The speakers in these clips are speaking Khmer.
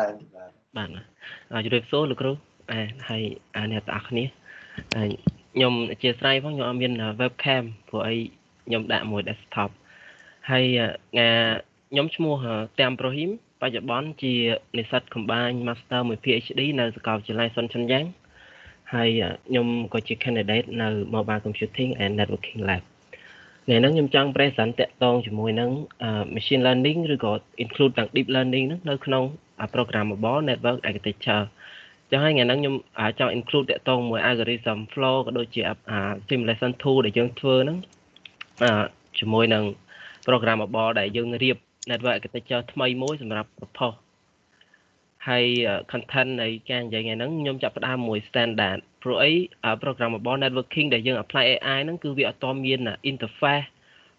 ដែរបាទបាទជម្រាបសួរលោកគ្រូអែហើយអ្នកទាំងអស់គ្នាខ្ញុំអធិស្ឋានផងខ្ញុំអត់មាន webcam ព្រោះអីខ្ញុំដាក់មួយ desktop ហើយខ្ញុំឈ្មោះតាមប្រូហ៊ីមបច្ចុប្បន្នជានិស្សិត combine master មួយ PhD នៅសាកលវិទ្យាល័យសុនឆុនយ៉ាងហើយខ្ញុំក៏ជា candidate នៅ Mobile Computing and Networking Lab ថ្ងៃហ្នឹងខ្ញុំចង់ present តាក់ទងជាមួយនឹង machine learning ឬក៏ include ទាំង deep learning ហ្នឹងនៅក្នុង programmable network architecture ចឹងហើយថ្ងៃហ្នឹងខ្ញុំចង់ include តាក់ទងមួយ algorithm flow ក៏ដូចជា simulation tool ដែលយើងធ្វើហ្នឹងជាមួយនឹង programmable ដែលយើងរៀប network architecture ថ្មីមួយសម្រាប់ propose ហើយ content នៃការនិយាយថ្ងៃហ្នឹងខ្ញុំចាប់ផ្ដើមមួយ standard ព្រោះអី programmable networking ដែលយើង apply AI ហ្នឹងគឺវាអត់តមាន interface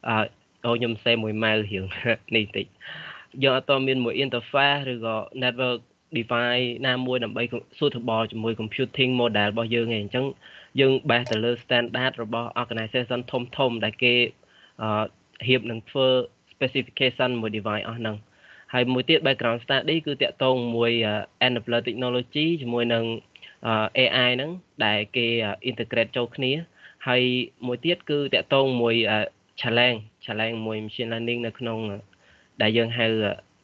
អឺខ្ញុំសេមួយ mail រៀងនេះតិច យើងអត់តមានមួយ interface ឬក៏ network device ណាមួយដើម្បី suitable ជាមួយ computing model របស់យើងឯងអញ្ចឹងយើង base ទៅលើ standard របស់ organization ធំធំដែលគេរៀបនឹងធ្វើ specification មួយ device អស់ហ្នឹងហើយមួយទៀត background study គឺតាក់ទងមួយ enabler technology ជាមួយនឹង AI ហ្នឹងដែលគេ integrate ចូលគ្នា ហើយមួយទៀតគឺតាក់ទងមួយ challenge challenge មួយ machine learning នៅក្នុង ដែលយើងហៅ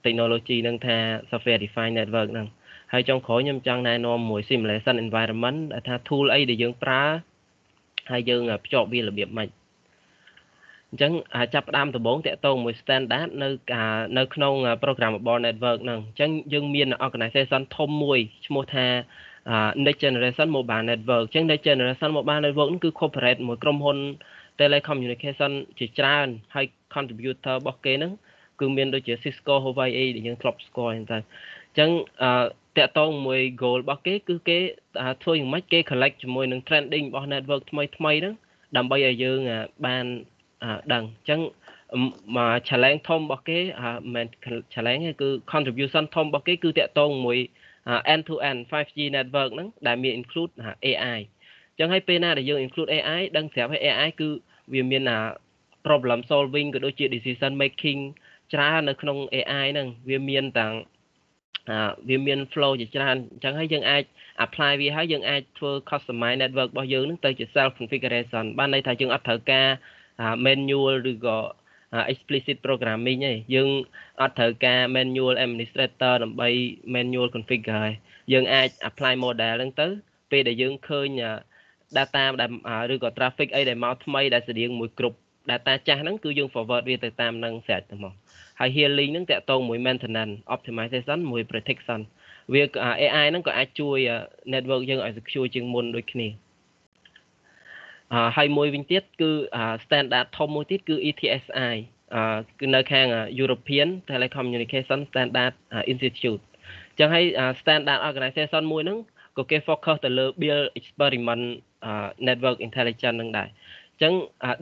technology ហ្នឹងថា software defined network ហ្នឹងហើយចុងក្រោយខ្ញុំចង់ណែនាំមួយ simulation environment ដែលថា tool អីដែលយើងប្រើហើយយើងភ្ជាប់វារបៀបម៉េចអញ្ចឹងចាប់ផ្ដើមដំបូងតាក់ទងមួយ standard នៅនៅក្នុង programmable network ហ្នឹងអញ្ចឹងយើងមាន organization ធំមួយឈ្មោះថា next generation mobile network អញ្ចឹង next generation mobile network ហ្នឹងគឺ corporate មួយក្រុមហ៊ុន telecommunication ជាច្រើនហើយ contributor របស់គេហ្នឹង គឺមានដូចជា Cisco Huawei ដែលយើងធ្លាប់ស្គាល់ហ្នឹងទៅអញ្ចឹងតាក់ទងមួយ goal របស់គេគឺគេធ្វើយ៉ាងម៉េចគេ collect ជាមួយនឹង trending របស់ network ថ្មីថ្មីហ្នឹងដើម្បីឲ្យយើងបានដឹងអញ្ចឹងមក challenge ធំរបស់គេមិន challenge ទេគឺ contribution ធំរបស់គេគឺតាក់ទងមួយ end to end 5G network ហ្នឹងដែលមាន include AI អញ្ចឹងហើយពេលណាដែលយើង include AI ដឹងស្រាប់ហើយ AI គឺវាមាន problem solving ក៏ដូចជា decision making ច្រើននៅក្នុង AI ហ្នឹងវាមានទាំងវាមាន flow ជាច្រើនអញ្ចឹងហើយយើងអាច apply វាហើយយើងអាចធ្វើ customize network របស់យើងហ្នឹងទៅជា self configuration បានន័យថាយើងអត់ត្រូវការ manual ឬក៏ explicit programming ទេយើងអត់ត្រូវការ manual administrator ដើម្បី manual configure ទេយើងអាច apply model ហ្នឹងទៅ ពេលដែលយើងឃើញ data ដែលឬក៏ traffic អីដែលមកថ្មីដែលស្តៀងមួយគ្រប់ data ចាស់ហ្នឹងគឺយើង forward វាទៅតាមនឹងស្រេចទៅមកហើយ healing ហ្នឹងតាក់ទងមួយ maintenance optimization មួយ protection វា AI ហ្នឹងក៏អាចជួយ network យើងឲ្យ secure ជាងមុនដូចគ្នាហើយមួយវិញទៀតគឺ standard ធំមួយទៀតគឺ ETSI គឺនៅខាង European Telecommunication Standard Institute អញ្ចឹងហើយ standard organization មួយហ្នឹងក៏គេ focus ទៅលើ build experiment network intelligence នឹងដែរអញ្ចឹង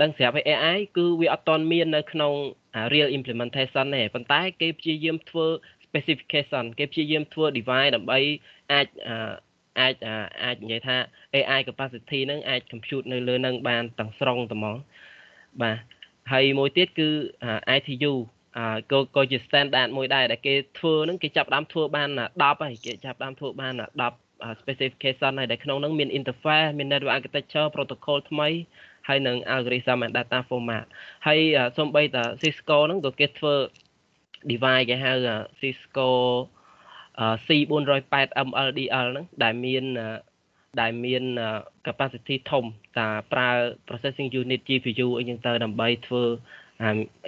ដឹងស្រាប់ឲ្យ AI គឺវាអត់តន់មាននៅក្នុង real implementation ទេប៉ុន្តែគេព្យាយាមធ្វើ specification គេព្យាយាមធ្វើ device ដើម្បីអាចអាចអាចនិយាយថា AI capacity ហ្នឹងអាច compute នៅលើនឹងបានទាំងស្រុងតែហ្មងបាទហើយមួយទៀតគឺ ITU ក៏ក៏ជា standard មួយដែរដែលគេធ្វើហ្នឹងគេចាប់ដើមធ្វើបាន10ហើយគេចាប់ដើមធ្វើបាន10 specification ហើយដែលក្នុងហ្នឹងមាន interface មាន network architecture protocol ថ្មី ហើយនឹង algorithm and data format ហើយសូម្បីតា Cisco ហ្នឹងក៏គេធ្វើ device គេហៅ Cisco C408 MLDL ហ្នឹងដែលមានដែលមាន capacity ធំតាប្រើ processing unit GPU អីចឹងទៅដើម្បីធ្វើ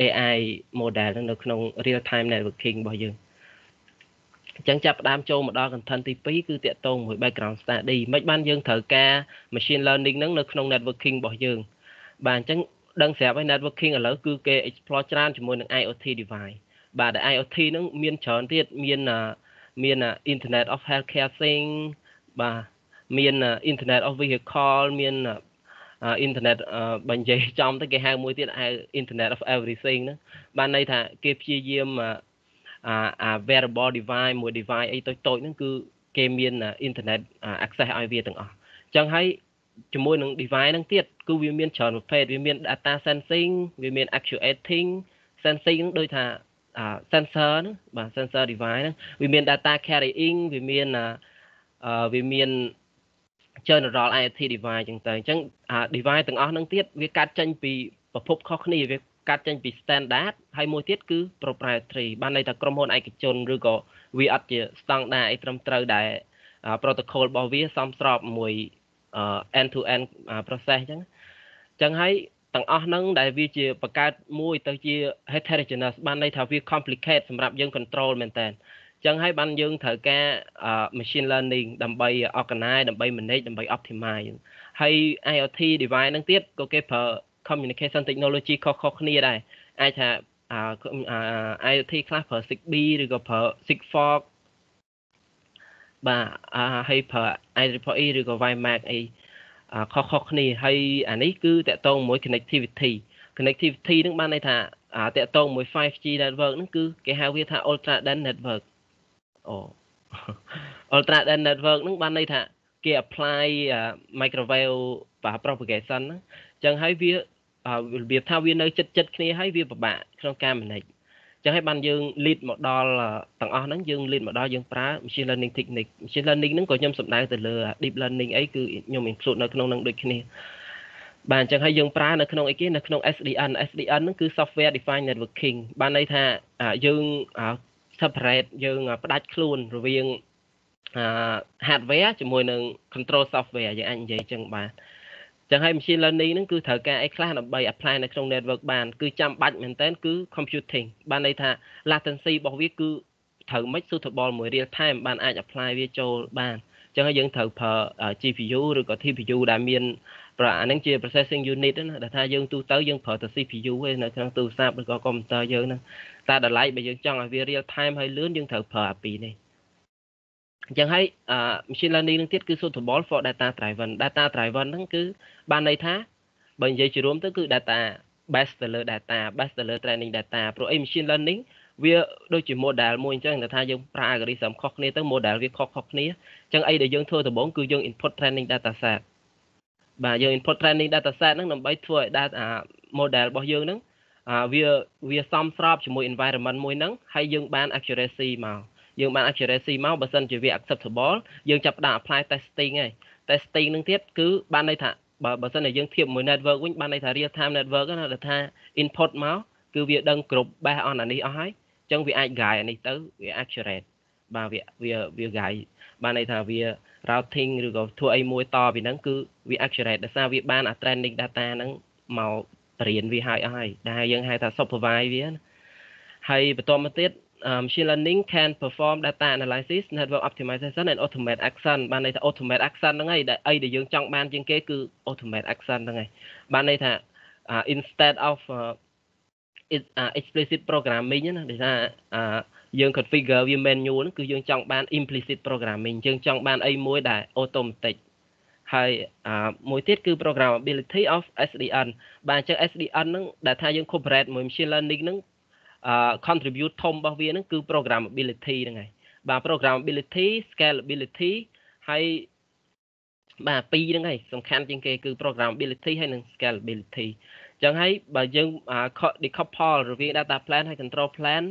AI model ហ្នឹងនៅក្នុង real time networking របស់យើង អញ្ចឹងចាប់ផ្ដើមចូលមកដល់ content ទី2គឺតាក់ទងមួយ background study មិនបានយើងត្រូវការ machine learning ហ្នឹងនៅក្នុង networking របស់យើង បាទអញ្ចឹងដឹងស្រាប់ហើយ networking ឥឡូវគឺគេ explore ច្រើនជាមួយនឹង IoT device បាទ IoT ហ្នឹងមានច្រើនទៀតមានមាន Internet of Healthcare Thing បាទមាន Internet of Vehicle មាន Internet បើនិយាយចំទៅគេហៅមួយទៀតហៅ Internet of Everything ហ្នឹងបានន័យថាគេព្យាយាម អា wearable device មួយ device អីតូចតូចហ្នឹងគឺគេមាន internet access ឲ្យវាទាំងអស់អញ្ចឹងហើយជាមួយនឹង device ហ្នឹងទៀតគឺវាមានច្រើនប្រភេទវាមាន data sensing វាមាន actuating sensing ហ្នឹងដូចថា sensor ហ្នឹងបាទ sensor device ហ្នឹងវាមាន data carrying វាមានវាមាន general IoT device ចឹងទៅអញ្ចឹង device ទាំងអស់ហ្នឹងទៀតវាកាត់ចេញពីប្រភពខុសគ្នាវា កាត់ចេញពី standard ហើយមួយទៀតគឺ proprietary បានន័យថាក្រុមហ៊ុនឯកជនឬក៏វាអត់ជា standard អីត្រឹមត្រូវដែល protocol របស់វាសមស្របមួយ end to end process អញ្ចឹងអញ្ចឹងហើយទាំងអស់ហ្នឹងដែលវាជាបង្កើតមួយទៅជា heterogeneous បានន័យថាវា complicate សម្រាប់យើង control មែនតើអញ្ចឹងហើយបានយើងត្រូវការ machine learning ដើម្បី organize ដើម្បី manage ដើម្បី optimize ហើយ IoT device ហ្នឹងទៀតក៏គេប្រើ communication technology ខុសៗគ្នាដែរអាចថា IoT ខ្លះប្រើ 6B ឬក៏ប្រើ Sigfox បាទហើយប្រើ IEEE ឬក៏ WiMAX អីខុសៗគ្នាហើយអានេះគឺតកតងមួយ connectivity connectivity នឹងបានន័យថាតកតងមួយ 5G network ហ្នឹងគឺគេហៅវាថា ultra dense network អូ ultra dense network ហ្នឹងបានន័យថាគេ apply microwave propagation ហ្នឹងអញ្ចឹងហើយវារបៀបថាវានៅចិត្តចិត្តគ្នាហើយវាពិបាកក្នុងការ manage ចឹងហើយបានយើង lead មកដល់ទាំងអស់ហ្នឹងយើង lead មកដល់យើងប្រើ machine learning technique machine learning ហ្នឹងក៏ខ្ញុំសំដៅទៅលើ deep learning អីគឺខ្ញុំ include នៅក្នុងហ្នឹងដូចគ្នាបាទអញ្ចឹងហើយយើងប្រើនៅក្នុងអីគេនៅក្នុង SDN SDN ហ្នឹងគឺ software defined networking បានន័យថាយើង separate យើងផ្ដាច់ខ្លួនរវាង hardware ជាមួយនឹង control software យើងអាចនិយាយអញ្ចឹងបាទ ចឹងហើយ machine learning ហ្នឹងគឺត្រូវការអីខ្លះដើម្បី apply នៅក្នុង network បានគឺចាំបាច់មែនតើគឺ computing បានន័យថា latency របស់វាគឺត្រូវមិន suitable មួយ real time បានអាច apply វាចូលបានចឹងហើយយើងត្រូវប្រើ GPU ឬក៏ TPU ដែលមានប្រអាហ្នឹងជា processing unit ណាដែលថាយើងទូទៅយើងប្រើតែ CPU ឯនៅក្នុងទូរស័ព្ទឬក៏ computer យើងហ្នឹងតែតម្លៃបើយើងចង់ឲ្យវា real time ហើយលឿនយើងត្រូវប្រើអាពីរនេះ អញ្ចឹងហើយ machine learning នឹងទៀតគឺ suitable for data driven data driven ហ្នឹងគឺបានន័យថាបើនិយាយជារួមទៅគឺ data based ទៅលើ data based ទៅលើ training data ព្រោះអី machine learning វាដូចជា model មួយអញ្ចឹងថាយើងប្រើ algorithm ខុសគ្នាទៅ model វាខុសខុសគ្នាអញ្ចឹងអីដែលយើងធ្វើដំបូងគឺយើង input training data set បាទយើង input training data set ហ្នឹងដើម្បីធ្វើឲ្យ data model របស់យើងហ្នឹងវាវាសមស្របជាមួយ environment មួយហ្នឹងហើយយើងបាន accuracy មក យើងបាន accuracy មកបើសិនជាវា acceptable យើងចាប់ផ្ដើម apply testing ហើយ testing នឹងទៀតគឺបានន័យថាបើបើសិនជាយើងធៀបមួយ network វិញបានន័យថា real time network ណាដែលថា input មកគឺវាដឹងគ្រប់ based on អានេះអស់ហើយអញ្ចឹងវាអាច guide អានេះទៅវា accurate បាទវាវាវា guide បានន័យថាវា routing ឬក៏ធ្វើអីមួយតពីហ្នឹងគឺវា accurate ដោយសារវាបានអា training data ហ្នឹងមកបរៀនវាហើយអស់ហើយដែលយើងហៅថា supervise វាហើយបន្តមកទៀត uh, machine learning can perform data analysis network optimization and automate action បានន័យថា automate action ហ្នឹងហើយដែលអីដែលយើងចង់បានជាងគេគឺ automate action ហ្នឹងហើយបានន័យថា uh, instead of uh, it uh, explicit programming ណាដែលថាយើង configure វា manual ហ្នឹងគឺយើងចង់បាន implicit programming យើងចង់បានអីមួយដែល automatic ហើយមួយទៀតគឺ programmability of SDN បាទអញ្ចឹង SDN ហ្នឹងដែលថាយើង cooperate មួយ machine learning ហ្នឹង contribute ធំរបស់វាហ្នឹងគឺ programmability ហ្នឹងហើយបាទ programmability scalability ហើយបាទពីរហ្នឹងហើយសំខាន់ជាងគេគឺ programmability ហើយនិង scalability អញ្ចឹងហើយបើយើង decouple រវាង data plan ហើយ control plan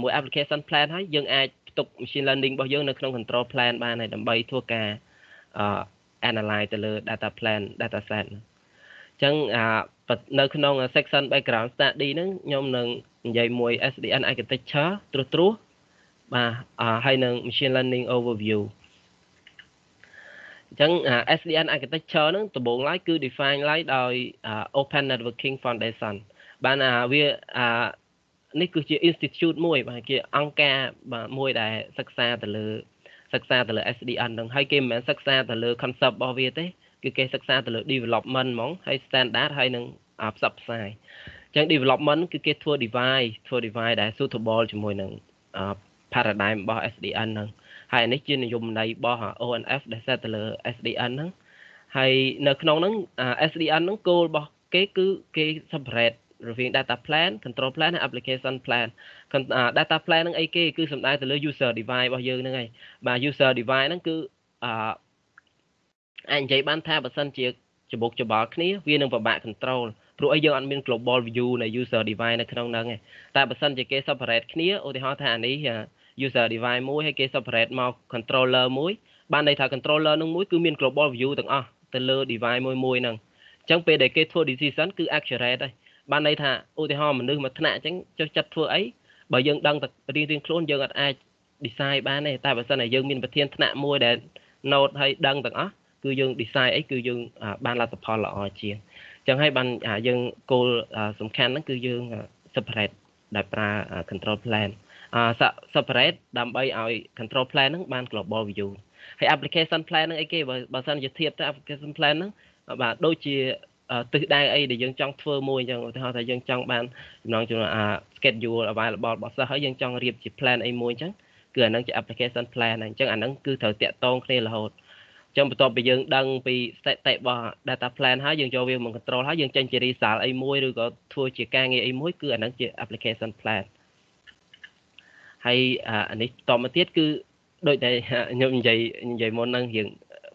មួយ application plan ហើយយើងអាចផ្ទុក machine learning របស់យើងនៅក្នុង control plan បានហើយដើម្បីធ្វើការ analyze ទៅលើ data plan data set ហ្នឹងអញ្ចឹងនៅក្នុង section background study ហ្នឹងខ្ញុំនឹងនិយាយមួយ SDN architecture ត្រួសត្រាសបាទហើយនឹង machine learning overview អញ្ចឹង SDN architecture ហ្នឹងដំបូងឡើយគឺ define ឡើយដោយ open networking foundation បានវានេះគឺជា institute មួយបាទជាអង្គការមួយដែលសិក្សាទៅលើសិក្សាទៅលើ SDN ហ្នឹងហើយគេមិនមែនសិក្សាទៅលើ concept របស់វាទេ គឺគេសិក្សាទៅលើ development ហ្មងហើយ standard ហើយនឹងផ្សព្វផ្សាយអញ្ចឹង development គឺគេធ្វើ device ធ្វើ device ដែល suitable ជាមួយនឹង paradigm របស់ SDN ហ្នឹងហើយនេះជានិយមន័យរបស់ ONF ដែល set ទៅលើ SDN ហ្នឹងហើយនៅក្នុងហ្នឹង SDN ហ្នឹងគោលរបស់គេគឺគេ separate រវាង data plan control plan និង application plan data plan ហ្នឹងអីគេគឺសំដៅទៅលើ user device របស់យើងហ្នឹងហើយបាទ user device ហ្នឹងគឺអ អាចនិយាយបានថាបើសិនជាច្បុកច្បល់គ្នាវានឹងពិបាក control ព្រោះអីយើងអត់មាន global view នៃ user device នៅក្នុងហ្នឹងទេតែបើសិនជាគេ separate គ្នាឧទាហរណ៍ថាអានេះ user device មួយហើយគេ separate មក controller មួយបានន័យថា controller នឹងមួយគឺមាន global view ទាំងអស់ទៅលើ device មួយមួយហ្នឹងអញ្ចឹងពេលដែលគេធ្វើ decision គឺ accurate ហើយបានន័យថាឧទាហរណ៍មនុស្សមួយថ្នាក់អញ្ចឹងចុះចិត្តធ្វើអីបើយើងដឹងតែរៀងរៀងខ្លួនយើងអត់អាច design បានទេតែបើសិនតែយើងមានប្រធានថ្នាក់មួយដែល note ឲ្យដឹងទាំងអស់ គឺយើង design អីគឺយើងបានលទ្ធផលល្អជាងអញ្ចឹងហើយបានយើងគោលសំខាន់ហ្នឹងគឺយើង separate ដែលប្រើ control plan អ separate ដើម្បីឲ្យ control plan ហ្នឹងបាន global view ហើយ application plan ហ្នឹងអីគេបើបើសិនជាធៀបទៅ application plan ហ្នឹងបាទដូចជាទិសដៅអីដែលយើងចង់ធ្វើមួយអញ្ចឹងឧទាហរណ៍ថាយើងចង់បានចំណងចំណអា schedule available របស់សិស្សហើយយើងចង់រៀបជា plan អីមួយអញ្ចឹងគឺអាហ្នឹងជា application plan ហ្នឹងអញ្ចឹងអាហ្នឹងគឺត្រូវតាក់ទងគ្នារហូតអញ្ចឹងបន្ទាប់ពីយើងដឹងពី state របស់ data plan ហើយយើងយកវាមក control ហើយយើងចេញជា result អីមួយឬក៏ធ្វើជាការងារអីមួយគឺអាហ្នឹងជា application plan ហើយអានេះតមកទៀតគឺដូចតែខ្ញុំនិយាយនិយាយមុនហ្នឹងយើង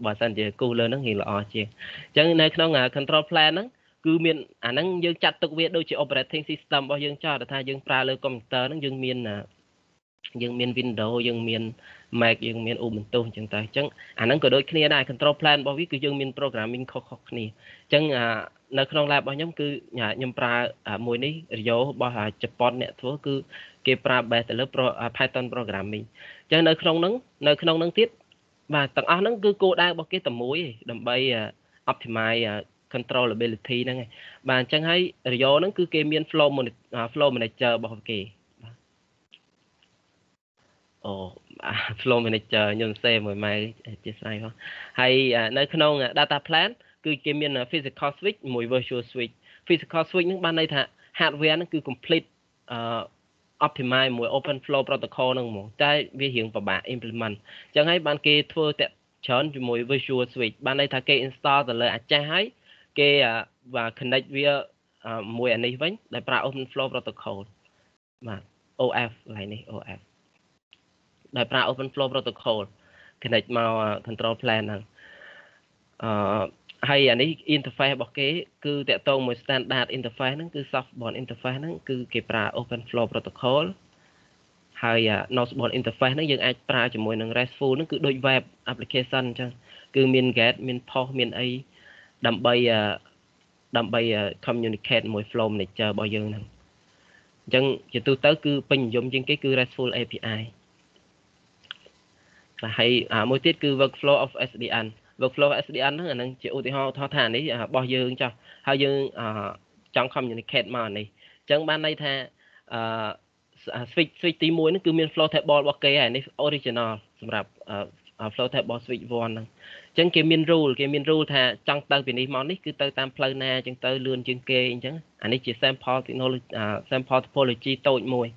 បើសិនជាគូលើហ្នឹងរៀងល្អជាងអញ្ចឹងនៅក្នុង control plan ហ្នឹងគឺមានអាហ្នឹងយើងចាត់ទុកវាដូចជា operating system របស់យើងចោលថាយើងប្រើលើកុំព្យូទ័រហ្នឹងយើងមាន យើងមាន Windows យើងមាន Mac យើងមាន Ubuntu អញ្ចឹងទៅអញ្ចឹងអាហ្នឹងក៏ដូចគ្នាដែរ control plan របស់វាគឺយើងមាន programming ខុសៗគ្នាអញ្ចឹងនៅក្នុង lab របស់ខ្ញុំគឺខ្ញុំប្រើមួយនេះ Rio របស់ជប៉ុនអ្នកធ្វើគឺគេប្រើ base ទៅលើ Python programming អញ្ចឹងនៅក្នុងហ្នឹងនៅក្នុងហ្នឹងទៀតបាទទាំងអស់ហ្នឹងគឺគោលដៅរបស់គេតែមួយឯងដើម្បី optimize controllability ហ្នឹងឯងបាទអញ្ចឹងហើយ Rio ហ្នឹងគឺគេមាន flow flow manager របស់គេបាទ អូ flow manager ខ្ញុំសេមួយម៉ែអធិស្ឋានផងហើយនៅក្នុង data plan គឺគេមាន physical switch មួយ virtual switch physical switch ហ្នឹងបានន័យថា hardware ហ្នឹងគឺ complete អឺ optimize មួយ open flow protocol ហ្នឹងហ្មងតែវារៀងពិបាក implement អញ្ចឹងហើយបានគេធ្វើតែច្រើនជាមួយ visual switch បានន័យថាគេ install ទៅលើអាចាស់ហើយគេបាទ connect វាមួយអានេះវិញដែលប្រើ open flow protocol បាទ OF កន្លែងនេះ OF ដែលប្រើ open flow protocol connect មក control plan ហ្នឹងអឺហើយអានេះ interface របស់គេ គឺតកតងមួយ standard interface ហ្នឹងគឺ softbound interface ហ្នឹងគឺគេប្រើ open flow protocol ហើយ nosebound interface ហ្នឹងយើងអាចប្រើជាមួយនឹង RESTful ហ្នឹងគឺដូច web application អញ្ចឹងគឺមាន get មាន post មានអីដើម្បីដើម្បី communicate មួយ flow manager របស់យើងហ្នឹងអញ្ចឹងជាទូទៅគឺពេញនិយមជាងគេគឺ RESTful API បាទ ហើយមួយទៀតគឺ workflow of SDN workflow SDN ហ្នឹងអានឹងជាឧទាហរណ៍ថាថានេះរបស់យើងចុះហើយយើងចង់ communicate មកនេះអញ្ចឹងបានន័យថាអឺ switch switch ទី1ហ្នឹងគឺមាន flow table របស់គេហើយនេះ original សម្រាប់ flow table switch 1ហ្នឹងអញ្ចឹងគេមាន rule គេមាន rule ថាចង់ទៅពីនេះមកនេះគឺទៅតាមផ្លូវណាអញ្ចឹងទៅលឿនជាងគេអញ្ចឹងអានេះជា sample technology sample topology តូចមួយ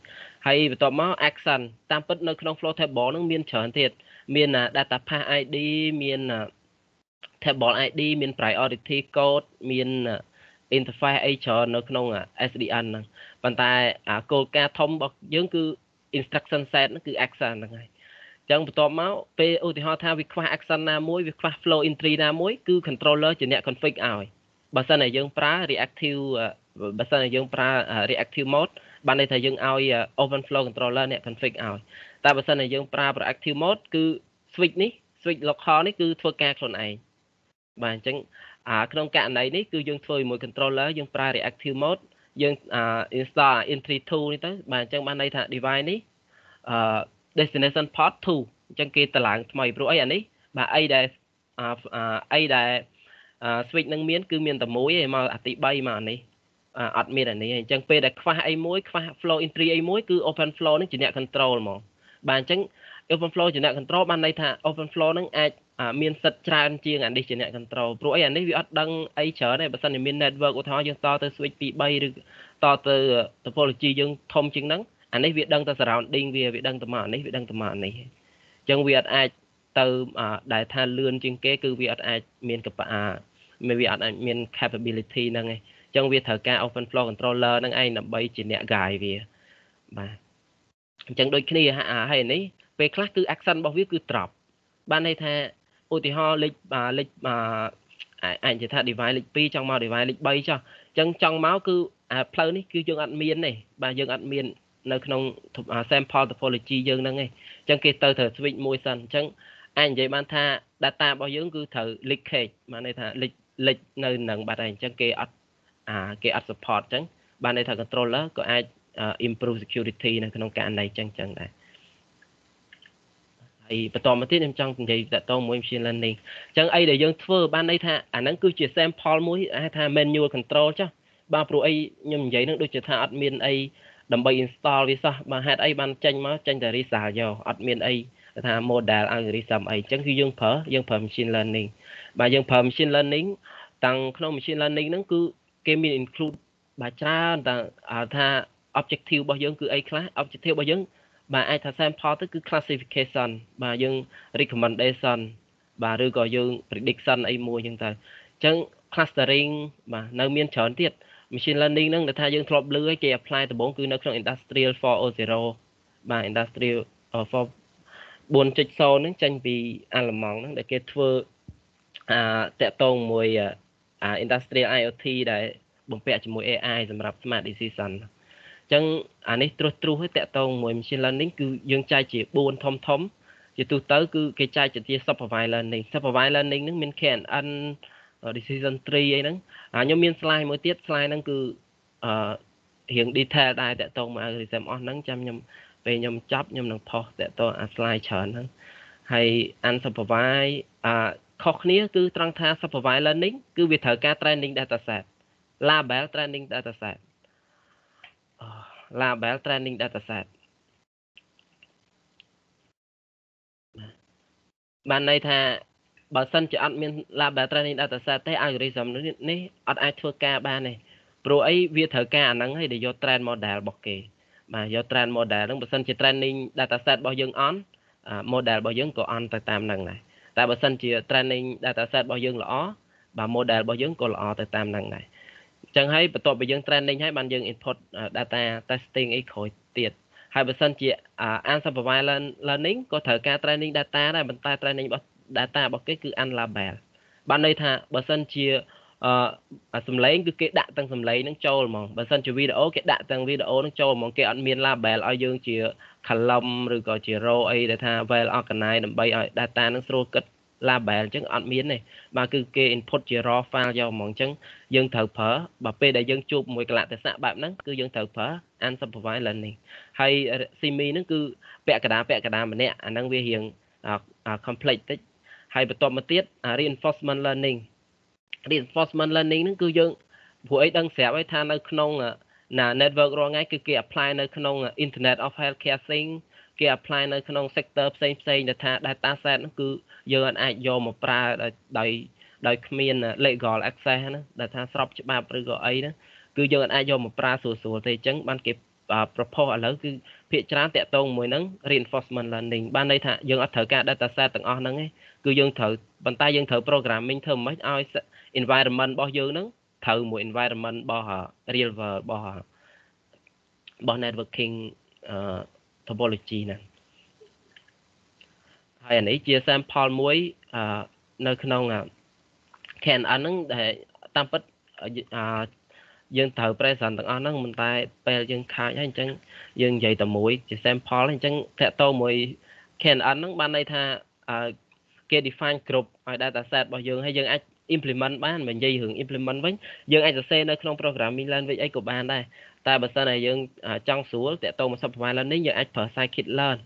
ហើយបន្ទាប់មក action តាមពិតនៅក្នុង flow table ហ្នឹងមានច្រើនទៀត មាន data path ID មាន table ID មាន priority code មាន interface អីច្រើននៅក្នុង SDN ហ្នឹងប៉ុន្តែគោលការណ៍ធំរបស់យើងគឺ instruction set ហ្នឹងគឺ action ហ្នឹងហើយចឹងបន្ទាប់មកពេលឧទាហរណ៍ថាវាខ្វះ action ណាមួយវាខ្វះ flow entry ណាមួយគឺ controller ជាអ្នក config ឲ្យបើសិនតែយើងប្រើ reactive បើសិនតែយើងប្រើ reactive mode បានន័យថាយើងឲ្យ open flow controller អ្នក config ឲ្យតែបើសិនតែយើងប្រើ proactive mode គឺ switch នេះ switch local នេះគឺធ្វើការខ្លួនឯងបាទអញ្ចឹងអាក្នុងករណីនេះគឺយើងធ្វើជាមួយ controller យើងប្រើ reactive mode យើង install entry 2នេះទៅបាទអញ្ចឹងបានន័យថា device នេះអឺ destination port 2អញ្ចឹងគេតម្លើងថ្មីព្រោះអីអានេះបាទអីដែលអីដែល switch នឹងមានគឺមានតែមួយឯងមកអាទី3មកអានេះ អត់មានអានេះអញ្ចឹងពេលដែលខ្វះអីមួយខ្វះ flow entry អីមួយគឺ open flow នឹងជាអ្នក control ហ្មងបាទអញ្ចឹង open flow ជាអ្នក control បានន័យថា open flow នឹងអាចមានសិទ្ធិច្រើនជាងអានេះជាអ្នក control ព្រោះអីអានេះវាអត់ដឹងអីច្រើនទេបើសិនជាមាន network ឧទាហរណ៍យើងតទៅ switch 2 3ឬតទៅ topology យើងធំជាងហ្នឹងអានេះវាដឹងតែ surrounding វាវាដឹងតែមកអានេះវាដឹងតែមកអានេះអញ្ចឹងវាអត់អាចទៅដែលថាលឿនជាងគេ គឺវាអត់អាចមានកប៉ាវាអត់អាចមាន capability ហ្នឹងឯង អញ្ចឹងវាត្រូវការ open flow controller ហ្នឹងឯងដើម្បីជាអ្នក guide វាបាទអញ្ចឹងដូចគ្នាហើយនេះពេលខ្លះគឺ action របស់វាគឺ drop បានន័យថាឧទាហរណ៍លេខលេខអាចនិយាយថា device លេខ2ចង់មក device លេខ3ចុះអចឹងចង់មកគឺអាផ្លូវនេះគឺយើងអត់មានទេបាទយើងអត់មាននៅក្នុង sample topology យើងហ្នឹងឯងអញ្ចឹងគេទៅត្រូវ switch មួយសិនអញ្ចឹងអាចនិយាយបានថា data របស់យើងគឺត្រូវ leakage បានន័យថា leak leak នៅនឹងបាត់ហើយអញ្ចឹងគេអត់អា គេអត់ support អញ្ចឹងបានន័យថា controller ក៏អាច improve security នៅក្នុងករណីអញ្ចឹងអញ្ចឹងដែរហើយបន្តមកទៀតខ្ញុំចង់និយាយតទៅមួយ machine learning អញ្ចឹងអីដែលយើងធ្វើបានន័យថាអាហ្នឹងគឺជា sample មួយហៅថា manual control ចាស់បាទព្រោះអីខ្ញុំនិយាយនឹងដូចជាថាអត់មានអីដើម្បី install វាសោះបាទហេតុអីបានចេញមកចេញតែ result យកអត់មានអីថា model algorithm អីអញ្ចឹងគឺយើងប្រើយើងប្រើ machine learning បាទយើងប្រើ machine learning តាំងក្នុង machine learning ហ្នឹងគឺ គេមាន include បាទច្រើនតាថា objective របស់យើងគឺអីខ្លះ objective របស់យើងបាទអាចថា sample ទៅគឺ classification បាទយើង recommendation បាទឬក៏យើង prediction អីមួយអញ្ចឹងទៅអញ្ចឹង clustering បាទនៅមានច្រើនទៀត machine learning ហ្នឹងដែលថាយើងធ្លាប់លើឲ្យគេ apply ដំបូងគឺនៅក្នុង industrial 4.0បាទ industrial 4 4.0ហ្នឹងចេញពីអាល្លឺម៉ង់ហ្នឹងដែលគេធ្វើអាតាក់ទងមួយ អា industrial IoT ដែលបំពាក់ជាមួយ AI សម្រាប់ smart decision អញ្ចឹងអានេះត្រួសត្រុសឲ្យតាក់ទងមួយ machine learning គឺយើងចែកជា4ធំធំ ជាទូទៅគឺគេចែកជា supervised learning supervised learning ហ្នឹងមាន KNN decision tree អីហ្នឹងអាខ្ញុំមាន slide មួយទៀត slide ហ្នឹងគឺអឺរៀង detail ដែរតាក់ទងមក algorithm អស់ហ្នឹងចាំខ្ញុំពេលខ្ញុំចាប់ខ្ញុំនឹងផុសតាក់ទងអា slide ច្រើនហ្នឹងហើយ unsupervised អា ខុសគ្នាគឺត្រង់ថា supervised learning គឺវាត្រូវការ training data set label training data set label training data set បានន័យថាបើសិនជាអត់មាន label training data set ទេ algorithm នេះអត់អាចធ្វើការបានទេព្រោះអីវាត្រូវការអាហ្នឹងឲ្យយក train model របស់គេបាទយក train model ហ្នឹងបើសិនជា training data set របស់យើងអន់ model របស់យើងក៏អន់ទៅតាមហ្នឹងដែរ តែបើសិនជា training data set របស់យើងល្អបាទ model របស់យើងក៏ល្អទៅតាមហ្នឹងដែរអញ្ចឹងហើយបន្ទាប់ពីយើង training ហើយបានយើង input data testing អីក្រោយទៀតហើយបើសិនជា unsupervised learning ក៏ត្រូវការ training data ដែរប៉ុន្តែ training របស់ data របស់គេគឺ unlabel បានន័យថាបើសិនជា អឺសំឡេងគឺគេដាក់ទាំងសំឡេងហ្នឹងចូលហ្មងបើសិនជាវីដេអូគេដាក់ទាំងវីដេអូហ្នឹងចូលហ្មងគេអត់មាន label ឲ្យយើងជា column ឬក៏ជា row អីដែលថា well organized ដើម្បីឲ្យ data ហ្នឹងស្រួលគិត label អញ្ចឹងអត់មានទេបាទគឺគេ input ជា raw file យកហ្មងអញ្ចឹងយើងត្រូវប្រើបើពេលដែលយើងជួបមួយកលៈទេសៈបែបហ្នឹងគឺយើងត្រូវប្រើ unsupervised learning ហើយ semi ហ្នឹងគឺពាក់កណ្ដាលពាក់កណ្ដាលម្នាក់អាហ្នឹងវារៀង complex តិចហើយបន្ទាប់មកទៀត reinforcement learning reinforcement learning ហ្នឹងគឺយើងព្រោះអីដឹងស្រាប់ហើយថានៅក្នុងណា network រាល់ថ្ងៃគឺគេ apply នៅក្នុង internet of healthcare thing គេ apply នៅក្នុង sector ផ្សេងផ្សេងដែលថា data set ហ្នឹងគឺយើងអាចយកមកប្រើដោយដោយគ្មាន legal access ណាដែលថាស្របច្បាប់ឬក៏អីហ្នឹងគឺយើងអាចយកមកប្រើស្រួលៗទេអញ្ចឹងបានគេ propose ឥឡូវគឺភាគច្រើនតាក់ទងមួយហ្នឹង reinforcement learning បានន័យថាយើងអត់ត្រូវការ data set ទាំងអស់ហ្នឹងទេគឺយើងត្រូវប៉ុន្តែយើងត្រូវ programming ធ្វើមិនឲ្យ environment របស់យើងហ្នឹងត្រូវមួយ environment របស់ real world របស់របស់ networking topology ហ្នឹងហើយអានេះជា sample មួយនៅក្នុង KNN ហ្នឹងដែលតាមពិតយើងត្រូវ present ទាំងអស់ហ្នឹងមិនតែពេលយើងខាចហើយអញ្ចឹងយើងនិយាយតែមួយជា sample អញ្ចឹងតកតមួយ KNN ហ្នឹងបានន័យថាគេ define គ្រប់ឲ្យ data set របស់យើងហើយយើងអាច implement បានមិននិយាយរឿង implement វិញយើងអាចសរសេរនៅក្នុង programming language អីក៏បានដែរតែបើសិនតែយើងចង់ស្រួលតកតមក supervised learning យើងអាចប្រើ scikit learn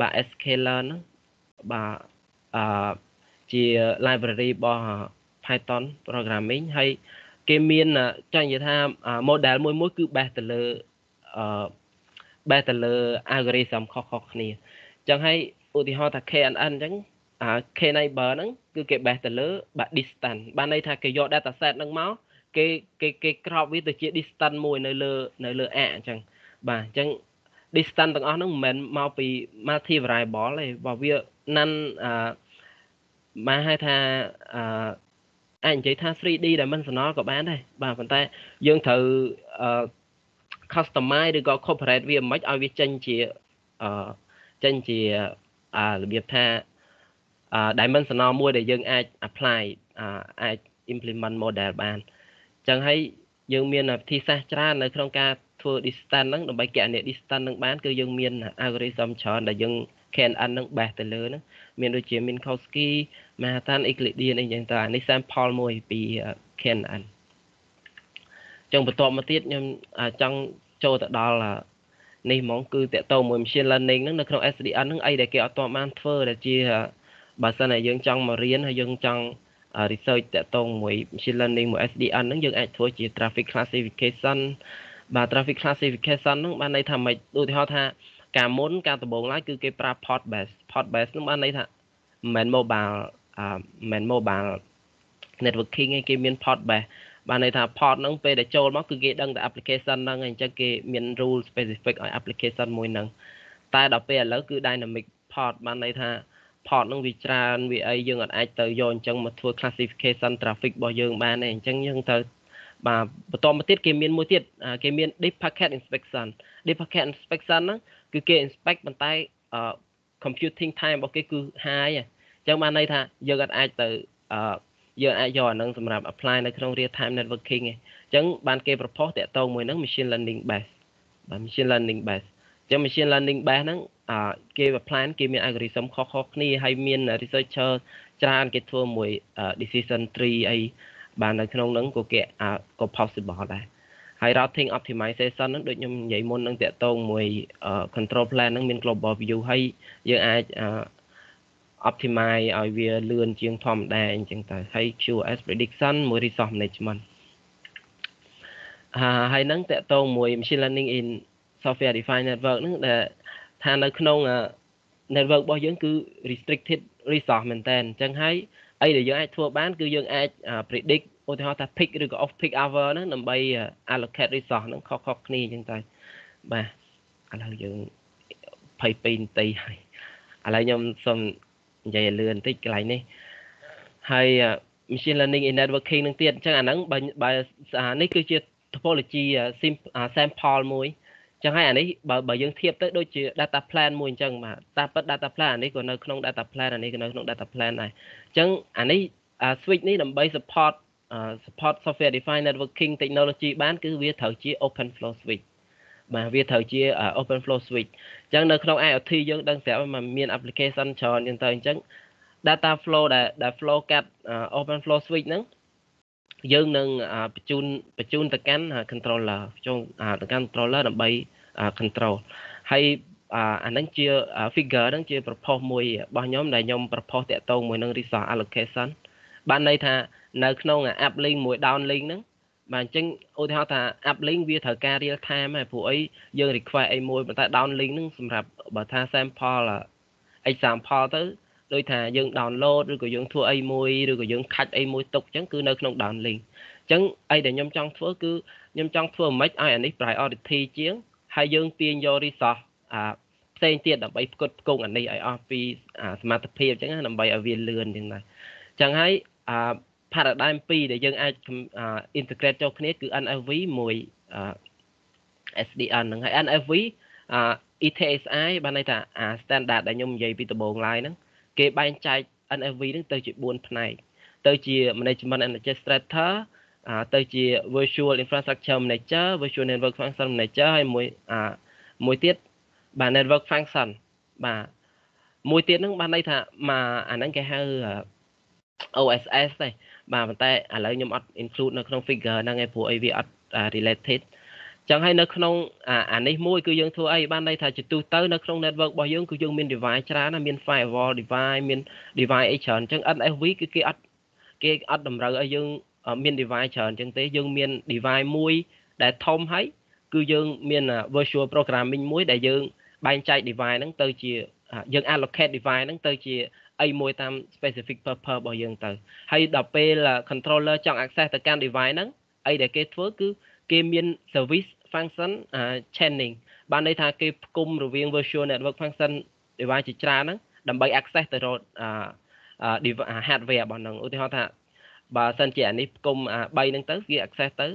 បាទ sklearn ហ្នឹងបាទអឺជា library របស់ Python programming ហើយគេមានចាញ់និយាយថា model មួយមួយគឺ base ទៅលើអឺ base ទៅលើ algorithm ខុសៗគ្នាអញ្ចឹងហើយឧទាហរណ៍ថា KNN អញ្ចឹងអា K neighbor ហ្នឹងគឺគេ base ទៅលើបាទ distance បានន័យថាគេយក data set ហ្នឹងមកគេគេគេក្របវាទៅជា distance មួយនៅលើនៅលើ a អញ្ចឹងបាទអញ្ចឹង distance ទាំងអស់ហ្នឹងមិនមែនមកពី multi variable ទេបើវា nan អឺមកហៅថាអឺអាចនិយាយថា 3D dimensional ក៏បានដែរបាទប៉ុន្តែយើងត្រូវអឺ customize ឬក៏ corporate វាមិនឲ្យវាចេញជាអឺចេញជាអារបៀបថាអឺ dimensional មួយដែលយើងអាច apply អាច implement model បានអញ្ចឹងហើយយើងមានវិធីសាស្ត្រច្រើននៅក្នុងការធ្វើ distance ហ្នឹងដើម្បីកណនី distance ហ្នឹងបានគឺយើងមាន algorithm ច្រើនដែលយើង KNN ហ្នឹងបេះទៅលើហ្នឹងមានដូចជា Minkowski Manhattan Euclidean អីចឹងទៅអានេះ sample មួយពី KNN ចឹងបន្ទាប់មកទៀតខ្ញុំចង់ចូលទៅដល់នេះហ្មងគឺតកតមួយ machine learning ហ្នឹងនៅក្នុង SDN ហ្នឹងអីដែលគេអត់ទាន់បានធ្វើដែលជា បើសិនតែយើងចង់មករៀនហើយយើងចង់ research តកតមួយ machine learning មួយ SDN ហ្នឹងយើងអាចធ្វើជា traffic classification បាទ traffic classification ហ្នឹងបានន័យថាម៉េចឧទាហរណ៍ថាការមុនការដំបូងឡើយគឺគេប្រើ pod base pod base ហ្នឹងបានន័យថាមិនមែន mobile អឺមិន mobile networking ឯងគេមាន pod base បានន័យថា pod ហ្នឹងពេលដែលចូលមកគឺគេដឹងតែ application ហ្នឹងអញ្ចឹងគេមាន rule specific ឲ្យ application មួយហ្នឹងតែដល់ពេលឥឡូវគឺ dynamic pod បានន័យថា pod ហ្នឹងវាច្រើនវាអីយើងអត់អាចទៅយកអញ្ចឹងមកធ្វើ classification traffic របស់យើងបានទេអញ្ចឹងយើងត្រូវបាទបន្តមកទៀតគេមានមួយទៀតគេមាន deep packet inspection deep packet inspection ហ្នឹងគឺគេ inspect ប៉ុន្តែ computing time របស់គេគឺ high អញ្ចឹងបានន័យថាយើងអត់អាចទៅយើងអាចយកអានឹងសម្រាប់ apply នៅក្នុង real time networking ឯងអញ្ចឹងបានគេ propose តាក់ទងមួយហ្នឹង machine learning base បាទ machine learning base អញ្ចឹង machine learning base ហ្នឹង គេ apply គេមាន algorithm ខុសៗគ្នាហើយមាន researcher ច្រើនគេធ្វើមួយ decision tree អីបាននៅក្នុងហ្នឹងក៏គេក៏ possible ដែរហើយ routing optimization ហ្នឹងដូចខ្ញុំនិយាយមុននឹងតាក់ទងមួយ control plan ហ្នឹងមាន global view ហើយយើងអាច optimize ឲ្យវាលឿនជាងធម្មតាអញ្ចឹងទៅហើយ QoS prediction មួយ resource management ហើយហ្នឹងតាក់ទងមួយ machine learning in software defined network ហ្នឹងដែល ថានៅក្នុង network របស់យើងគឺ restricted resource មែនតើអញ្ចឹងហើយអីដែលយើងអាចធ្វើបានគឺយើងអាច predict ឧទាហរណ៍ថា peak ឬក៏ off peak hour ហ្នឹងដើម្បី allocate resource ហ្នឹងខុសៗគ្នាអញ្ចឹងទៅបាទឥឡូវយើង22នាទីហើយឥឡូវខ្ញុំសូមនិយាយឲ្យលឿនបន្តិចកន្លែងនេះហើយ machine learning in networking នឹងទៀតអញ្ចឹងអាហ្នឹងបើបើនេះគឺជា topology sample មួយ ចឹងហើយអានេះបើបើយើងធៀបទៅដូចជា data plan មួយអញ្ចឹងបាទតាពិត data plan អានេះក៏នៅក្នុង data plan អានេះក៏នៅក្នុង data plan ដែរអញ្ចឹងអានេះ switch នេះដើម្បី support support software defined networking technology បានគឺវាត្រូវជា open flow switch បាទវាត្រូវជា open flow switch អញ្ចឹងនៅក្នុង IoT យើងដឹងស្រាប់ថាមាន application ច្រើនអញ្ចឹងទៅអញ្ចឹង data flow ដែលដែល flow កាត់ open flow switch ហ្នឹង យើងនឹងបញ្ជូនបញ្ជូនទៅកាន់ controller បញ្ជូនទៅកាន់ controller ដើម្បី control ហើយអាហ្នឹងជា figure ហ្នឹងជា propose មួយរបស់ខ្ញុំដែលខ្ញុំ propose តាក់ទងមួយនឹង resource allocation បានន័យថានៅក្នុង app link មួយ down link ហ្នឹងបាទអញ្ចឹងឧទាហរណ៍ថា app link វាត្រូវការ real time ហើយព្រោះអីយើង request អីមួយប៉ុន្តែ down link ហ្នឹងសម្រាប់បើថា sample example ទៅ ដូចថាយើង download ឬក៏យើងធ្វើអីមួយឬក៏យើងខាច់អីមួយទុកអញ្ចឹងគឺនៅក្នុង down link អញ្ចឹងអីដែលខ្ញុំចង់ធ្វើគឺខ្ញុំចង់ធ្វើមិនឲ្យអានេះ priority ជាងហើយយើងទាញយក resource អាផ្សេងទៀតដើម្បីផ្គត់ផ្គង់អានេះឲ្យអស់ពីសមត្ថភាពអញ្ចឹងដើម្បីឲ្យវាលឿនអញ្ចឹងដែរអញ្ចឹងហើយអា paradigm 2ដែលយើងអាច integrate ចូលគ្នាគឺ NFV មួយ SDN ហ្នឹងហើយ NFV ETSI បានន័យថាអា standard ដែលខ្ញុំនិយាយពីដំបូងឡើយហ្នឹង គេបែងចែក NFV ហ្នឹងទៅជា4ផ្នែកទៅជា management administrator ទៅជា virtual infrastructure manager virtual network function manager ហើយមួយមួយទៀតបាទ network function បាទមួយទៀតហ្នឹងបានន័យថាមកអាហ្នឹងគេហៅ OSS ទេបាទប៉ុន្តែឥឡូវខ្ញុំអត់ include នៅក្នុង figure ហ្នឹងឯងព្រោះអីវាអត់ related ចឹងហើយនៅក្នុងអានេះមួយគឺយើងធ្វើអីបានន័យថាជាទូទៅនៅក្នុង network របស់យើងគឺយើងមាន device ច្រើនណាមាន firewall device មាន device អីច្រើនចឹង NFV គឺគេអត់គេអត់តម្រូវឲ្យយើងមាន device ច្រើនចឹងទេយើងមាន device មួយដែលធំហើយគឺយើងមាន virtual programming មួយដែលយើងបែងចែក device ហ្នឹងទៅជាយើង allocate device ហ្នឹងទៅជាអីមួយតាម specific purpose របស់យើងទៅហើយដល់ពេល controller ចង់ access ទៅកាន់ device ហ្នឹងអីដែលគេធ្វើគឺគេមាន service function chaining បានន័យថាគេផ្គុំរវាង virtual network function device ជាច្រើនហ្នឹងដើម្បី access ទៅរក hardware របស់ហ្នឹងឧទាហរណ៍ថាបើសិនជាអានេះផ្គុំ3ហ្នឹងទៅវា access ទៅ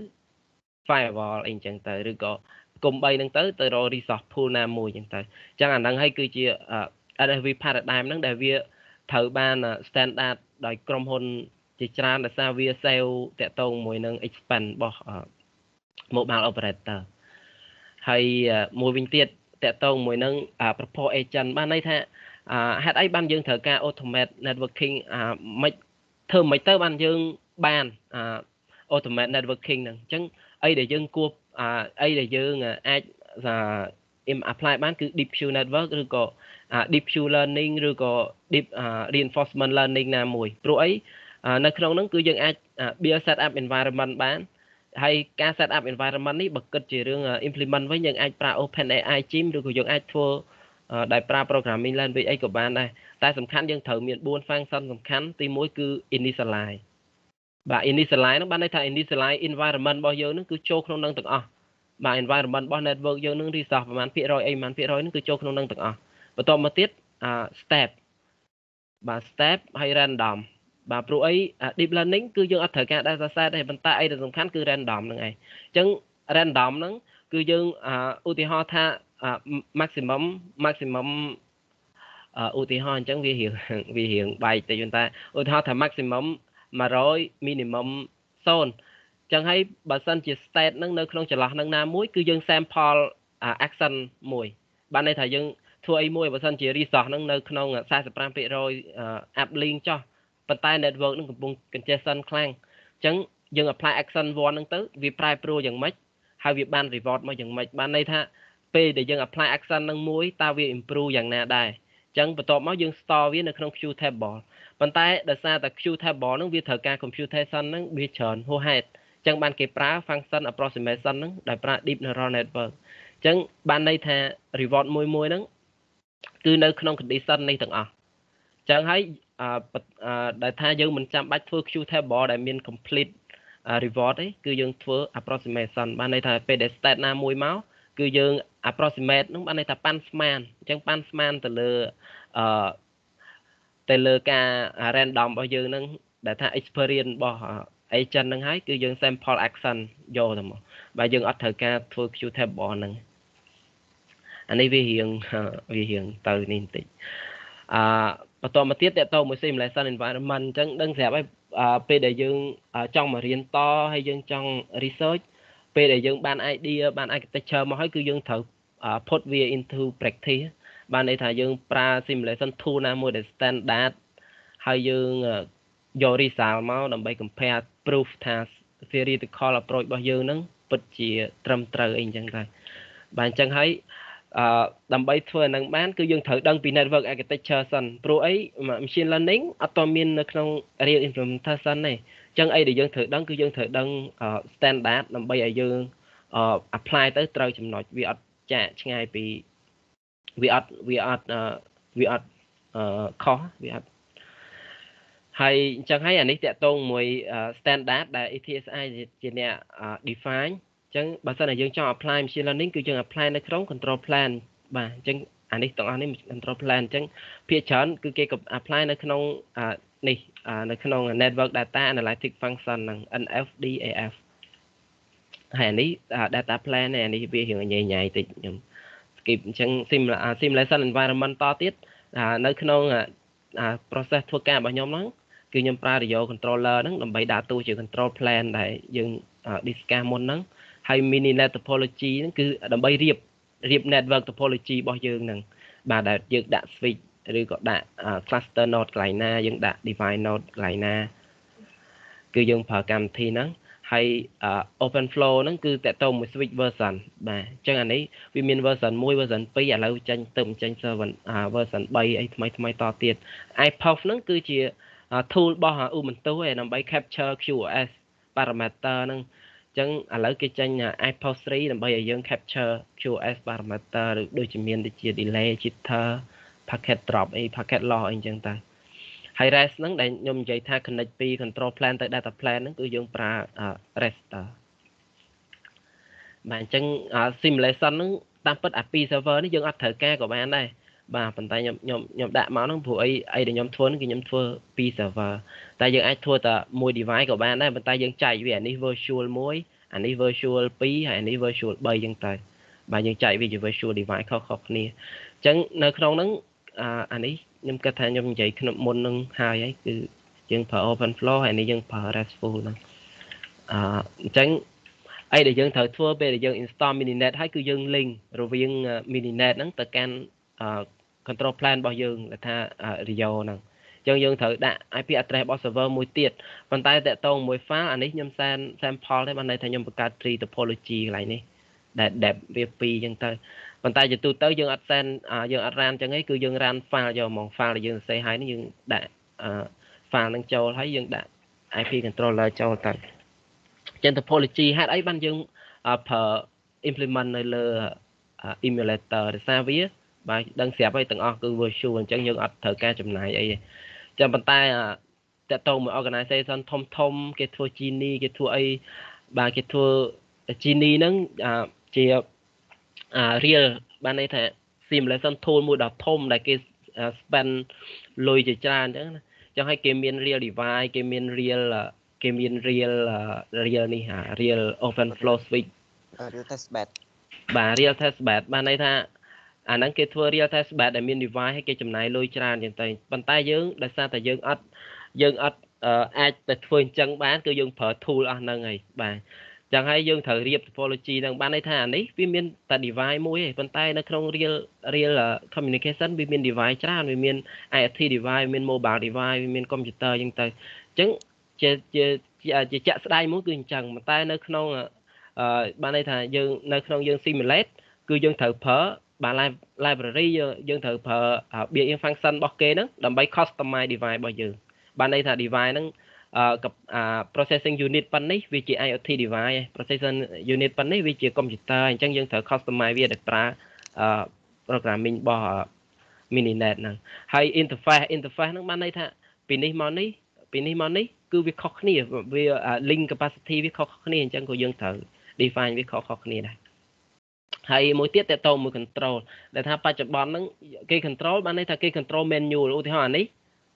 firewall អីចឹងទៅឬក៏ផ្គុំ3ហ្នឹងទៅទៅរក resource pool ណាមួយចឹងទៅអញ្ចឹងអាហ្នឹងហើយគឺជា RSV paradigm ហ្នឹងដែលវាត្រូវបាន standard ដោយក្រុមហ៊ុនជាច្រើនដោយសារវា sale តាក់ទងមួយនឹង expand របស់ mobile operator ហើយមួយវិញទៀតតកតងមួយនឹងប្រព័ន្ធ agent បានន័យថាហេតុអីបានយើងត្រូវការ automate networking មិនធ្វើមិនទៅបានយើងបាន automate networking ហ្នឹងអញ្ចឹងអីដែលយើងគួរអីដែលយើងអាច apply បានគឺ deep Q network ឬក៏ deep Q learning ឬក៏ deep reinforcement learning ណាមួយព្រោះអីនៅក្នុងហ្នឹងគឺយើងអាច build set up environment បាន ហើយការ set up environment នេះបើគិតជារឿង implement វិញយើងអាចប្រើ OpenAI Gym ឬក៏យើងអាចធ្វើដោយប្រើ programming language អីក៏បានដែរតែសំខាន់យើងត្រូវមាន4 function សំខាន់ទី1គឺ initialize បាទ initialize ហ្នឹងបានន័យថា initialize environment របស់យើងហ្នឹងគឺចូលក្នុងនឹងទាំងអស់បាទ environment របស់ network យើងនឹង resource ប្រហែលភាគរយអីប្រហែលភាគរយហ្នឹងគឺចូលក្នុងនឹងទាំងអស់បន្ទាប់មកទៀត step បាទ step ហើយ random បាទព្រោះអី deep learning គឺយើងអត់ត្រូវការ data set ទេប៉ុន្តែអីដែលសំខាន់គឺ random ហ្នឹងឯងអញ្ចឹង random ហ្នឹងគឺយើងឧទាហរណ៍ថា maximum maximum ឧទាហរណ៍អញ្ចឹងវារៀងវារៀងបែកតិចប៉ុន្តែឧទាហរណ៍ថា maximum 100 minimum 0ចឹងហើយបើសិនជា state នឹងនៅក្នុងចន្លោះនឹងណាមួយគឺយើង sample action មួយបានន័យថាយើងធ្វើអីមួយបើសិនជា resource នឹងនៅក្នុង45% app link ចោះ ប៉ុន្តែ network នឹងកំពុង congestion ខ្លាំងអញ្ចឹងយើង apply action 1ហ្នឹងទៅវាប្រែប្រួលយ៉ាងម៉េចហើយវាបាន reward មកយ៉ាងម៉េចបានន័យថាពេលដែលយើង apply action នឹងមួយតើវា improve យ៉ាងណាដែរអញ្ចឹងបន្ទាប់មកយើង store វានៅក្នុង queue table ប៉ុន្តែដោយសារតែ queue table ហ្នឹងវាត្រូវការ computation ហ្នឹងវាច្រើនហួសហេតុចឹងបានគេប្រើ function approximation ហ្នឹងដែលប្រើ deep neural network ចឹងបានន័យថា reward មួយមួយហ្នឹងគឺនៅក្នុង condition នេះទាំងអស់ចឹងហើយ អឺដែលថាយើងមិនចាំបាច់ធ្វើ queue table ដែលមាន complete reward ទេគឺយើងធ្វើ approximation បានន័យថាពេលដែល state ណាមួយមកគឺយើង approximate ហ្នឹងបានន័យថាប៉ាន់ស្មានអញ្ចឹងប៉ាន់ស្មានទៅលើអឺទៅលើការ random របស់យើងហ្នឹងដែលថា experience របស់អីចិនហ្នឹងហើយគឺយើង sample action យកទៅមកបើយើងអត់ត្រូវការធ្វើ Q table ហ្នឹងអានេះវារៀងវារៀងទៅនេះបន្តិចអឺ បន្តមកទៀតតទៅមួយ simulation environment អញ្ចឹងដឹងស្រាប់ហើយពេលដែលយើងចង់មករៀនតហើយយើងចង់ research ពេលដែលយើងបាន idea បាន architecture មកហើយគឺយើងត្រូវ put វា into practice បានន័យថាយើងប្រើ simulation tool ណាមួយដែល standard ហើយយើងយក result មកដើម្បី compare proof ថា theoretical approach របស់យើងនឹងពិតជាត្រឹមត្រូវអីអញ្ចឹងដែរបាទអញ្ចឹងហើយ អឺដើម្បីធ្វើនឹងបានគឺយើងត្រូវដឹងពី network architecture សិនព្រោះអី machine learning អត់តមាននៅក្នុង real implementation ទេអញ្ចឹងអីដែលយើងត្រូវដឹងគឺយើងត្រូវដឹង standard ដើម្បីឲ្យយើង apply ទៅត្រូវចំណុចវាអត់ចាកឆ្ងាយពីវាអត់វាអត់វាអត់ខុសវាអត់ហើយអញ្ចឹងហើយអានេះតកតងមួយ standard ដែល ETSI ជាអ្នក define អញ្ចឹងបើសិនជាយើងចង់ apply machine learning គឺយើង apply នៅក្នុង control plan បាទអញ្ចឹងអានេះទាំងអស់នេះ control plan អញ្ចឹងភាគច្រើនគឺគេ apply នៅក្នុងនេះនៅក្នុង network data analytic function ហ្នឹង NFDAF ហើយអានេះ data plan នេះអានេះវារៀងញ៉ៃញ៉ៃតិចខ្ញុំ skip អញ្ចឹង simulation environment តទៀតនៅក្នុង process ធ្វើការរបស់ខ្ញុំហ្នឹងគឺខ្ញុំប្រើ Rio controller ហ្នឹងដើម្បីដាក់ទូជា control plan ដែលយើង discuss មុនហ្នឹង ហើយ mini net topology ហ្នឹងគឺដើម្បីរៀបរៀប network topology របស់យើងហ្នឹងបាទដែលយើងដាក់ switch ឬក៏ដាក់ cluster node កន្លែងណាយើងដាក់ device node កន្លែងណាគឺយើងប្រើកម្មវិធីហ្នឹងហើយ open flow ហ្នឹងគឺតកតមួយ switch version បាទអញ្ចឹងអានេះវាមាន version 1 version 2ឥឡូវចេញទៅចេញ server version 3អីថ្មីថ្មីតទៀត iPof ហ្នឹងគឺជា tool របស់ Ubuntu ឯដើម្បី capture QoS parameter ហ្នឹង អញ្ចឹងឥឡូវគេចេញ iPost 3ដើម្បីឲ្យយើង capture QoS parameter ឬដូចជាមានដូចជា delay jitter packet drop អី packet loss អីអញ្ចឹងទៅហើយ rest ហ្នឹងដែលខ្ញុំនិយាយថា connect ពី control plan ទៅ data plan ហ្នឹងគឺយើងប្រើ rester បាទអញ្ចឹង simulation ហ្នឹងតាមពិតអាពី server នេះយើងអត់ត្រូវការក៏បានដែរ បាទប៉ុន្តែខ្ញុំខ្ញុំខ្ញុំដាក់មកហ្នឹងព្រោះអីអីដែលខ្ញុំធ្វើគឺខ្ញុំធ្វើពី server តែយើងអាចធ្វើតែមួយ device ក៏បានដែរប៉ុន្តែយើងចែកវាអានេះ virtual 1អានេះ virtual 2ហើយអានេះ virtual 3ចឹងទៅបាទយើងចែកវាជា virtual device ខុសៗគ្នាអញ្ចឹងនៅក្នុងហ្នឹងអានេះខ្ញុំគិតថាខ្ញុំនិយាយក្នុងមុននឹងហើយហើយគឺយើងប្រើ open flow ហើយនេះយើងប្រើ restful ហ្នឹងអឺអញ្ចឹងអីដែលយើងត្រូវធ្វើពេលដែលយើង install mininet ហើយគឺយើង link រវាង mininet ហ្នឹងទៅកាន់ control plan របស់យើងដែលថា Rio ហ្នឹងអញ្ចឹងយើងត្រូវដាក់ IP address របស់ server មួយទៀតប៉ុន្តែតកតងមួយ file អានេះខ្ញុំសែន sample ទេបានន័យថាខ្ញុំបង្កើត tree topology កន្លែងនេះដែល depth វា2អញ្ចឹងទៅប៉ុន្តែជាទូទៅយើងអត់សែនយើងអត់រានអញ្ចឹងឯងគឺយើងរាន file យកហ្មង file ដែលយើងសរសេរឲ្យនេះយើងដាក់ file នឹងចូលហើយយើងដាក់ IP controller ចូលទៅចឹង topology ហេតុអីបានយើងប្រើ implement នៅលើ emulator ដោយសារវា បាទដឹងស្រាប់ហើយទាំងអស់គឺ virtual អញ្ចឹងយើងអត់ត្រូវការចំណាយអីទេចាំប៉ុន្តែតកតងមួយ organization ធំធំ គេធ្វើ Genie គេធ្វើអីបាទគេធ្វើ Genie ហ្នឹងជា real បានន័យថា simulation tool មួយដ៏ធំដែលគេ spend លុយជាច្រើនអញ្ចឹងណាចឹងហើយគេមាន real device គេមាន real គេមាន real real នេះ real open flow switch real test bed បាទ real test bed បានន័យថា អាហ្នឹងគេធ្វើ real test bed ដែលមាន device ហើយគេចំណាយលុយច្រើនចឹងទៅប៉ុន្តែយើងដោយសារតែយើងអត់យើងអត់អាចទៅធ្វើអញ្ចឹងបានគឺយើងប្រើ tool អស់ហ្នឹងហើយបាទចឹងហើយយើងត្រូវរៀប topology ហ្នឹងបានន័យថាអានេះវាមានតែ device មួយទេប៉ុន្តែនៅក្នុង real real communication វាមាន device ច្រើនវាមាន IoT device មាន mobile device វាមាន computer ចឹងទៅអញ្ចឹងជាជាជាជាក់ស្ដែងមួយគឺអញ្ចឹងប៉ុន្តែនៅក្នុងអឺបានន័យថាយើងនៅក្នុងយើង simulate គឺយើងត្រូវប្រើ បាទ library យើងត្រូវប្រើ built-in function របស់គេហ្នឹងដើម្បី customize device របស់យើងបានន័យថា device ហ្នឹងអឺ processing unit ប៉ុណ្នេះវាជា IoT device processing unit ប៉ុណ្នេះវាជា computer អញ្ចឹងយើងត្រូវ customize វាដោយប្រើអឺ programming របស់ mininet ហ្នឹងហើយ interface interface ហ្នឹងបានន័យថាពីនេះមកនេះពីនេះមកនេះគឺវាខុសគ្នាវា link capacity វាខុសគ្នាអញ្ចឹងក៏យើងត្រូវ define វាខុសៗគ្នាដែរ ហើយមួយទៀតតទៅមួយ control ដែលថាបច្ចុប្បន្នហ្នឹងគេ control បានន័យថាគេ control manual ឧទាហរណ៍អានេះ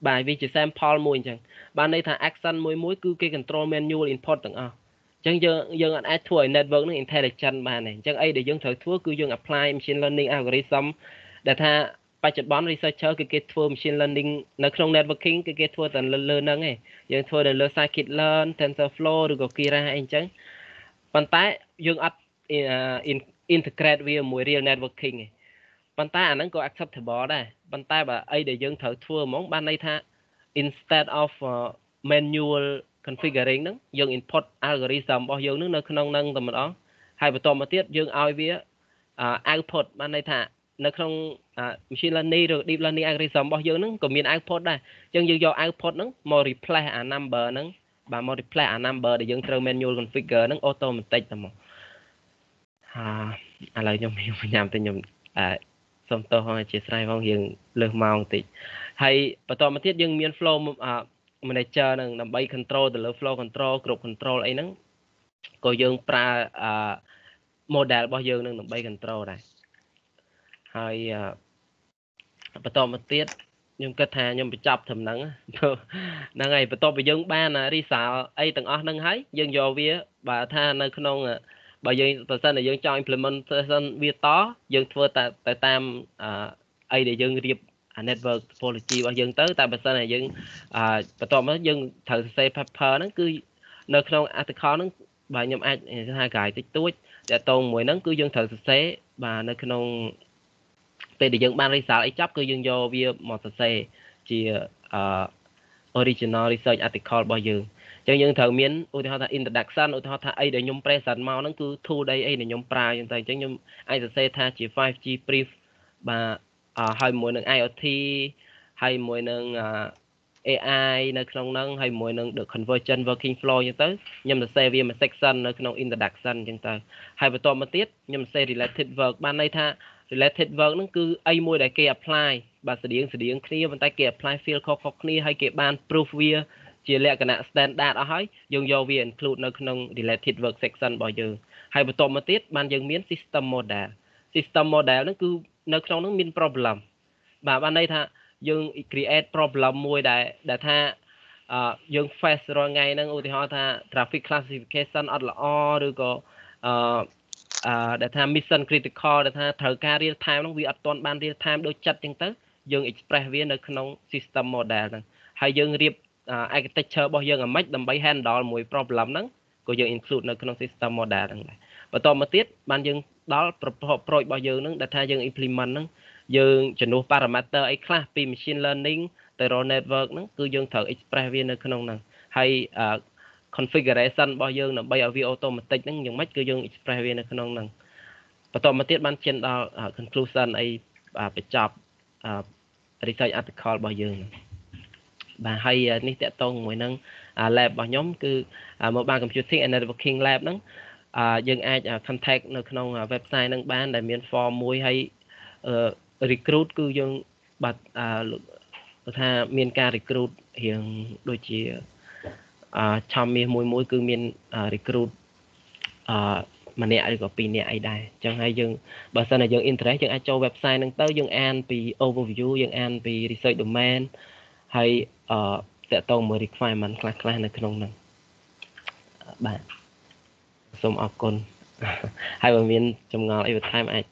បាទវាជា sample មួយអញ្ចឹងបានន័យថា action មួយមួយគឺគេ control manual input ទាំងអស់អញ្ចឹងយើងយើងអាចធ្វើឲ្យ network នឹង intelligent បានទេអញ្ចឹងអីដែលយើងត្រូវធ្វើគឺយើង apply machine learning algorithm ដែលថាបច្ចុប្បន្ន researcher គឺគេធ្វើ machine learning នៅក្នុង networking គឺគេធ្វើតែលើហ្នឹងឯងយើងធ្វើទៅលើ scikit learn tensorflow ឬក៏ keras អីអញ្ចឹងប៉ុន្តែយើងអត់ integrate វាមួយ real networking ឯងប៉ុន្តែអាហ្នឹងក៏ acceptable ដែរប៉ុន្តែបើអីដែលយើងត្រូវធ្វើហ្មងបានន័យថា instead of manual configuring ហ្នឹងយើង input algorithm របស់យើងនឹងនៅក្នុងហ្នឹងតែម្ដងហើយបន្តមកទៀតយើងឲ្យវា output បានន័យថានៅក្នុង machine learning ឬ deep learning algorithm របស់យើងហ្នឹងក៏មាន output ដែរអញ្ចឹងយើងយក output ហ្នឹងមក replace អា number ហ្នឹងបាទមក replace អា number ដែលយើងត្រូវ manual configure ហ្នឹង automatic តែមក ហាឥឡូវខ្ញុំខ្ញុំញ៉ាំទៅខ្ញុំអឺសូមទោសផងអធិស្ឋានផងយើងលើសម៉ោងបន្តិចហើយបន្តមកទៀតយើងមាន flow manager នឹងដើម្បី control ទៅលើ flow control គ្រប់ control អីហ្នឹងក៏យើងប្រើអឺ model របស់យើងនឹងដើម្បី control ដែរហើយបន្តមកទៀតខ្ញុំគិតថាខ្ញុំបញ្ចប់ត្រឹមហ្នឹងហ្នឹងហើយបន្ទាប់ពីយើងបាន result អីទាំងអស់ហ្នឹងហើយយើងយកវាបើថានៅក្នុង បើយើងបើសិនតែយើងចង់ implementation វាតយើងធ្វើតែទៅតាមអីដែលយើងរៀប network topology របស់យើងទៅតែបើសិនតែយើងបន្ទាប់មកយើងត្រូវសរសេរ paper ហ្នឹងគឺនៅក្នុង article ហ្នឹងបាទខ្ញុំអាចថាកាយតិចតួចតកតងមួយហ្នឹងគឺយើងត្រូវសរសេរបាទនៅក្នុងពេលដែលយើងបាន result អីចប់គឺយើងយកវាមកសរសេរជាអឺ original research article របស់យើង ចឹងយើងត្រូវមានឧទាហរណ៍ថា introduction ឧទាហរណ៍ថាអីដែលខ្ញុំ present មកហ្នឹងគឺ tool អីអីដែលខ្ញុំប្រើចឹងទៅអញ្ចឹងខ្ញុំអាចសរសេរថាជា 5G brief បាទហើយមួយនឹង IoT ហើយមួយនឹង AI នៅក្នុងហ្នឹងហើយមួយនឹង the convergent working flow អញ្ចឹងទៅខ្ញុំសរសេរវាមួយ section នៅក្នុង introduction អញ្ចឹងទៅហើយបន្តមកទៀតខ្ញុំសរសេរ related work បានន័យថា related work ហ្នឹងគឺអីមួយដែលគេ apply បាទស្តៀងស្តៀងគ្នាប៉ុន្តែគេ apply field ខុសៗគ្នាហើយគេបាន proof វា ជាលក្ខណៈ standard អស់ហើយយើងយកវា include នៅក្នុង related work section របស់យើងហើយបន្តមកទៀតបានយើងមាន system model system model ហ្នឹងគឺនៅក្នុងហ្នឹងមាន problem បាទបានន័យថាយើង create problem មួយដែលដែលថាអឺយើង face រាល់ថ្ងៃហ្នឹងឧទាហរណ៍ថា traffic classification អត់ល្អឬក៏អឺអឺដែលថា mission critical ដែលថាត្រូវការ real time ហ្នឹងវាអត់ទាន់បាន real time ដូចចិត្តអញ្ចឹងទៅយើង express វានៅក្នុង system model ហ្នឹងហើយយើងរៀប architecture របស់យើងអាម៉េចដើម្បី handle មួយ problem ហ្នឹងក៏យើង include នៅក្នុង system model ហ្នឹងដែរបន្តមកទៀតបានយើងដល់ប្រភព approach របស់យើងហ្នឹងដែលថាយើង implement ហ្នឹងយើងជំនួស parameter អីខ្លះពី machine learning ទៅ neural network ហ្នឹងគឺយើងត្រូវ express វានៅក្នុងហ្នឹងហើយ configuration របស់យើងដើម្បីឲ្យវា automatic ហ្នឹងយ៉ាងម៉េចគឺយើង express វានៅក្នុងហ្នឹងបន្តមកទៀតបានជិនដល់ conclusion អីបញ្ចប់ research article របស់យើងហ្នឹង បាទហើយនេះតកតងជាមួយនឹង lab របស់ខ្ញុំគឺ mobile computing and networking lab ហ្នឹងយើងអាច contact នៅក្នុង website ហ្នឹងបាន ដែលមាន form មួយហើយ recruit គឺយើងបាទថាមានការ recruit រៀងដូចជាឆំមាសមួយមួយ គឺមាន recruit អឺម្នាក់ឬក៏ពីរនាក់អីដែរអញ្ចឹងហើយយើងបើសិនតែយើង interest យើងអាចចូល website ហ្នឹងទៅយើងអានពី overview យើងអានពី research domain ហើយអឺតកតងមួយ requirement ខ្លះខ្លះនៅក្នុងហ្នឹងបាទសូមអរគុណហើយបើមានចម្ងល់អីបន្ថែមអាច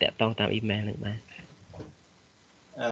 តកតងតាម email នឹងបាន